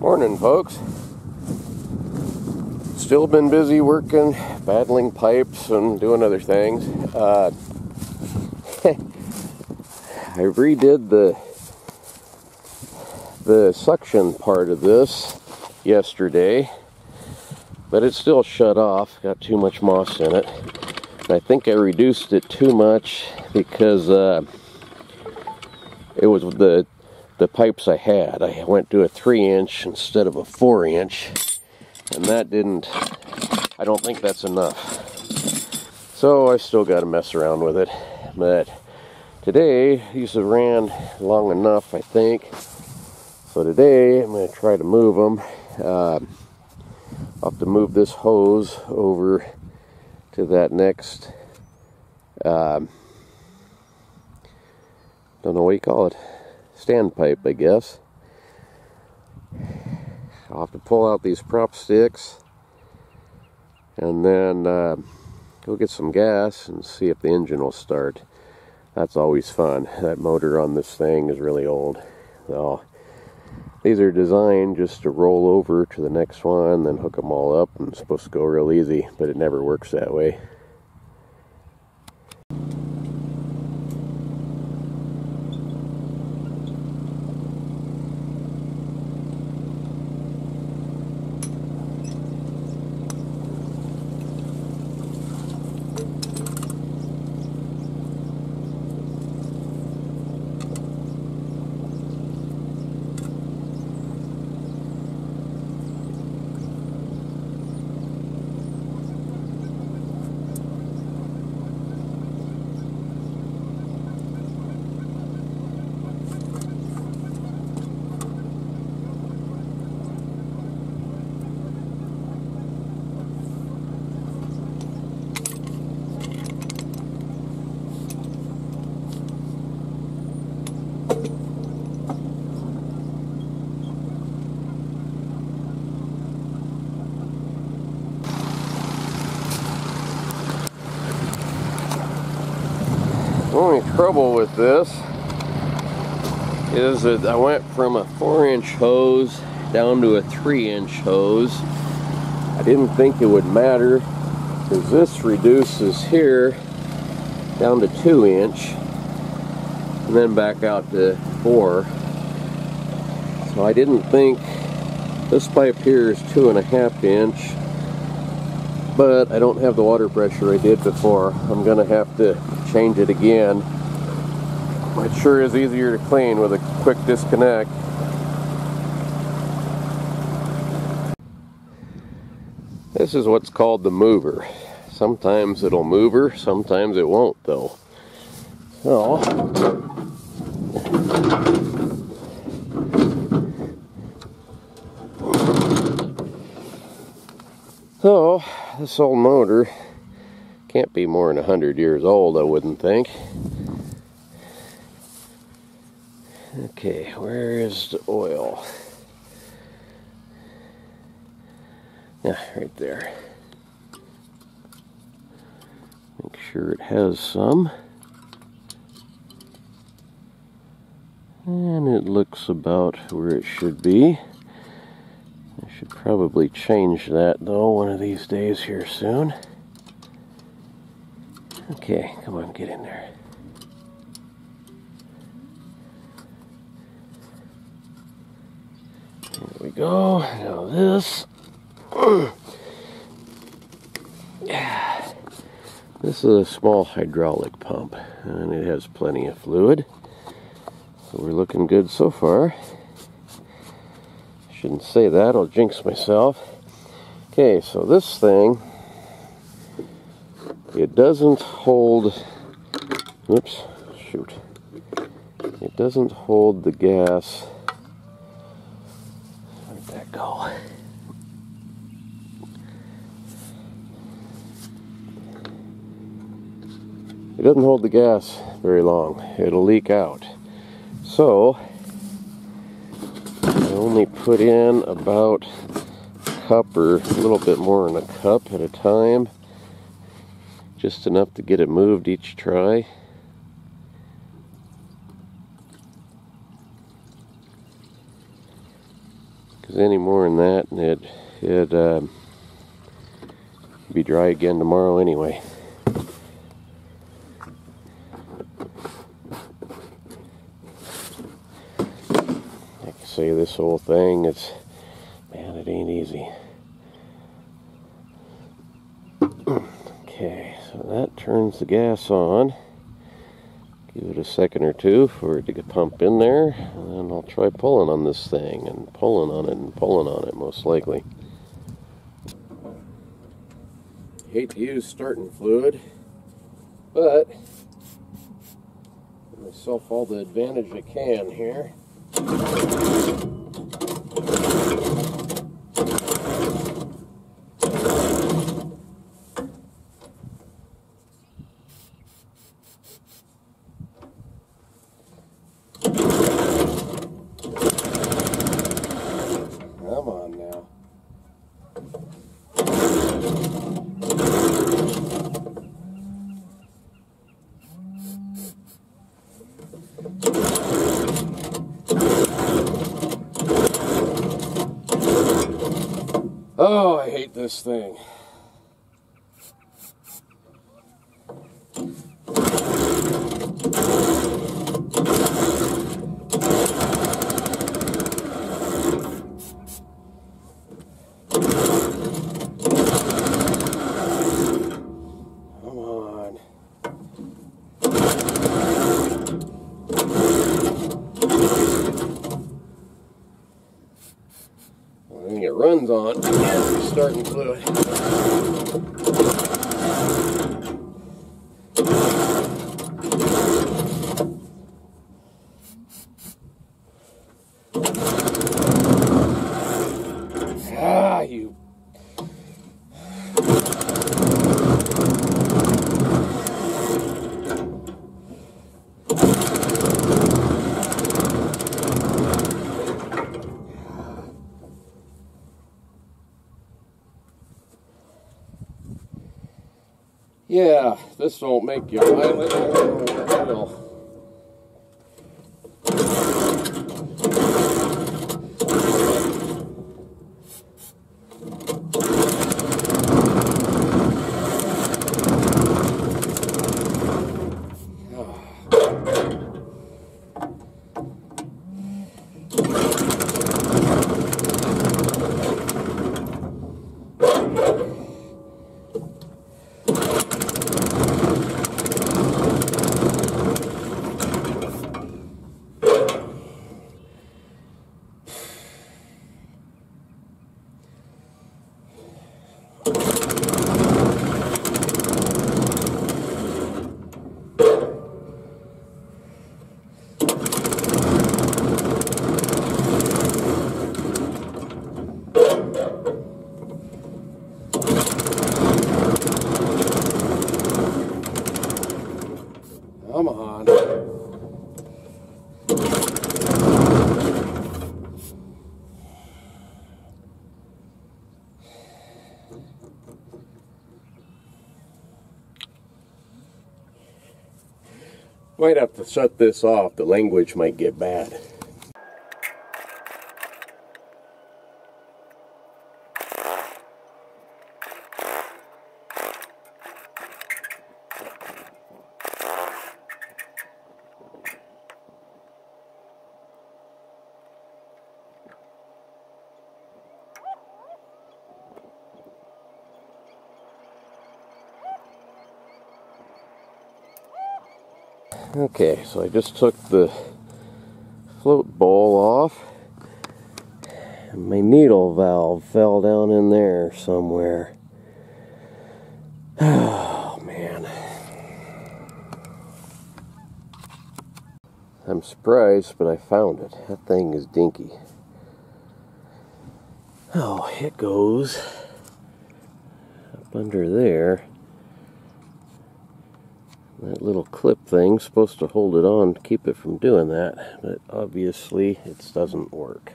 Morning, folks. Still been busy working, battling pipes, and doing other things. Uh, I redid the the suction part of this yesterday, but it's still shut off. Got too much moss in it. I think I reduced it too much because uh, it was the the pipes I had. I went to a three inch instead of a four inch, and that didn't, I don't think that's enough. So I still got to mess around with it. But today, these have ran long enough, I think. So today, I'm going to try to move them. Uh, I'll have to move this hose over to that next, um, don't know what you call it, standpipe, I guess. I'll have to pull out these prop sticks and then uh, go get some gas and see if the engine will start. That's always fun. That motor on this thing is really old. So these are designed just to roll over to the next one, then hook them all up, and it's supposed to go real easy, but it never works that way. only trouble with this is that I went from a four inch hose down to a three inch hose. I didn't think it would matter because this reduces here down to two inch and then back out to four. So I didn't think this pipe here is two and a half inch but I don't have the water pressure I did before. I'm gonna have to change it again. It sure is easier to clean with a quick disconnect. This is what's called the mover. Sometimes it'll move her, sometimes it won't though. So, so this old motor can't be more than a hundred years old, I wouldn't think. Okay, where is the oil? Yeah, right there. Make sure it has some. And it looks about where it should be. I should probably change that though one of these days here soon. Okay, come on, get in there. There we go. Now this. yeah. This is a small hydraulic pump, and it has plenty of fluid. So we're looking good so far. Shouldn't say that, I'll jinx myself. Okay, so this thing it doesn't hold, oops, shoot. It doesn't hold the gas. Where'd that go? It doesn't hold the gas very long. It'll leak out. So, I only put in about a cup or a little bit more than a cup at a time just enough to get it moved each try. Because any more than that, it it uh, be dry again tomorrow anyway. Like I say, this whole thing, it's man, it ain't easy. Okay, so that turns the gas on. Give it a second or two for it to get pump in there, and then I'll try pulling on this thing and pulling on it and pulling on it most likely. Hate to use starting fluid, but myself all the advantage I can here you hate this thing. Runs on starting fluid. Ah, you Yeah, this don't make you violent. I don't know what will. Come on. Might have to shut this off. The language might get bad. Okay, so I just took the float bowl off. And my needle valve fell down in there somewhere. Oh, man. I'm surprised, but I found it. That thing is dinky. Oh, it goes up under there. That little clip thing's supposed to hold it on to keep it from doing that, but obviously it doesn't work.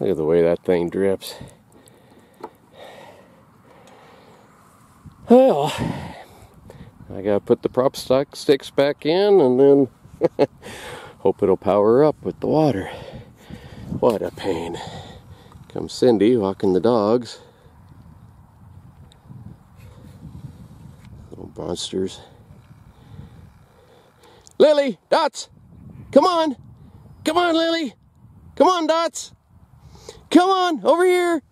Look at the way that thing drips. Well, I gotta put the prop stock sticks back in and then hope it'll power up with the water. What a pain. Comes Cindy walking the dogs. Little monsters. Lily, Dots, come on. Come on, Lily. Come on, Dots. Come on, over here.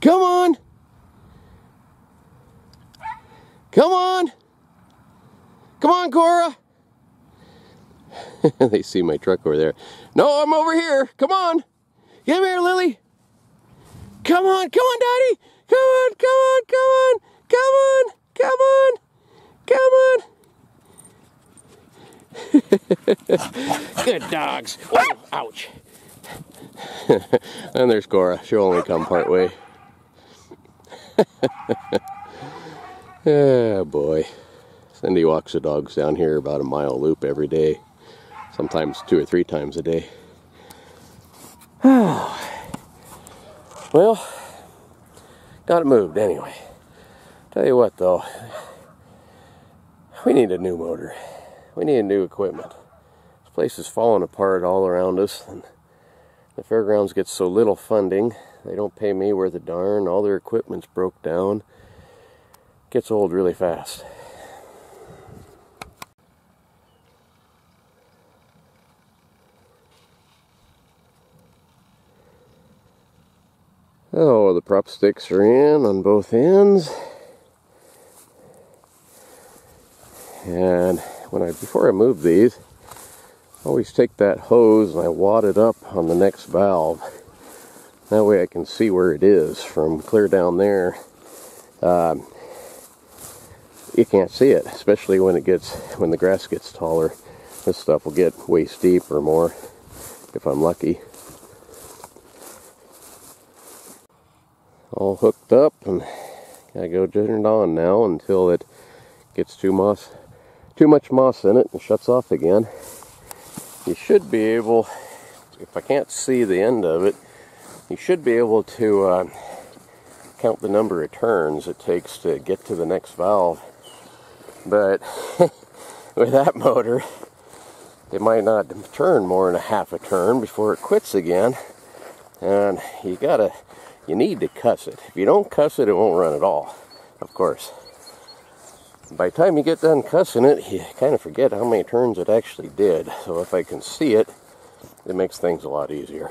Come on. Come on. Come on, Cora. they see my truck over there. No, I'm over here. Come on. Come here, Lily. Come on, come on, Daddy. Come on, come on, come on. Come on, come on. Come on. Good dogs. Oh, ouch. and there's Cora. She'll only come part way. yeah, boy. Cindy walks the dogs down here about a mile loop every day. Sometimes two or three times a day. well, got it moved anyway. Tell you what though, we need a new motor. We need new equipment. This place is falling apart all around us and the fairgrounds get so little funding. They don't pay me worth a darn. All their equipment's broke down. Gets old really fast. Oh, the prop sticks are in on both ends. And when I before I move these, I always take that hose and I wad it up on the next valve. That way I can see where it is from clear down there. Um, you can't see it, especially when it gets when the grass gets taller. This stuff will get waist deep or more if I'm lucky. all hooked up and gotta go turn it on now until it gets too moss too much moss in it and shuts off again you should be able if I can't see the end of it you should be able to uh, count the number of turns it takes to get to the next valve but with that motor it might not turn more than a half a turn before it quits again and you gotta you need to cuss it. If you don't cuss it, it won't run at all, of course. By the time you get done cussing it, you kind of forget how many turns it actually did. So if I can see it, it makes things a lot easier.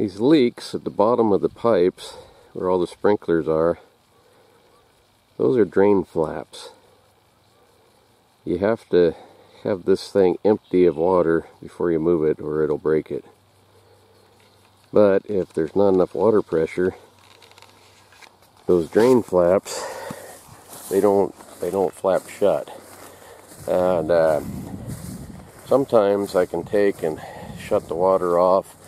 These leaks at the bottom of the pipes, where all the sprinklers are, those are drain flaps. You have to have this thing empty of water before you move it or it'll break it. But if there's not enough water pressure, those drain flaps, they don't they don't flap shut. And uh, sometimes I can take and shut the water off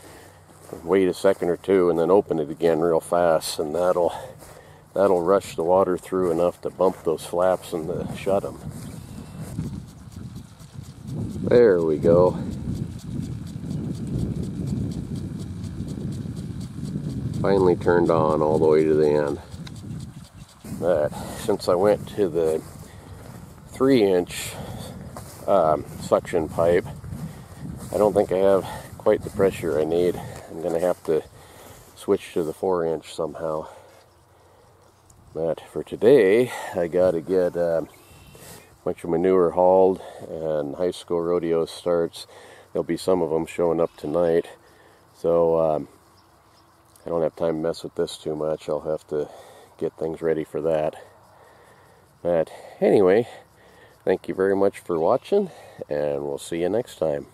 wait a second or two and then open it again real fast and that'll that'll rush the water through enough to bump those flaps and to shut them. There we go. Finally turned on all the way to the end. But since I went to the three inch um, suction pipe, I don't think I have quite the pressure I need. I'm going to have to switch to the 4 inch somehow. But for today, I got to get a bunch of manure hauled and high school rodeo starts. There'll be some of them showing up tonight. So um, I don't have time to mess with this too much. I'll have to get things ready for that. But anyway, thank you very much for watching, and we'll see you next time.